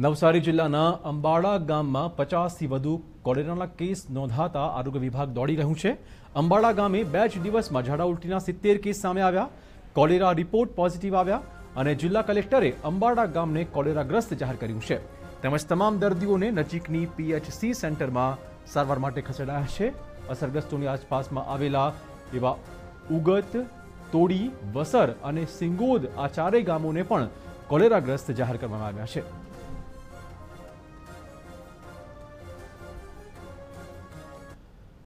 નવસારી જિલ્લાના અંબાડા ગામમાં પચાસથી વધુ કોલેરાના કેસ નોંધાતા આરોગ્ય વિભાગ દોડી રહ્યું છે. અંબાડા ગામે બે જ દિવસમાં ઝાડા ઉલટીના સિત્તેર કેસ સામે આવ્યા. કોલેરા રિપોર્ટ પોઝિટિવ આવ્યા અને જિલ્લા કલેક્ટરે અંબાડા ગામને કોલેરાગ્રસ્ત જાહેર કર્યું છે. તેમજ તમામ દર્દીઓને નજીકની પીએચસી સેન્ટરમાં સારવાર માટે ખસેડાયા છે. અસરગ્રસ્તોની આસપાસમાં આવેલા એવા ઉગત, તોડી, વસર અને સિંગોદ આ ચારેય ગામોને પણ કોલેરાગ્રસ્ત જાહેર કરવામાં આવ્યા છે.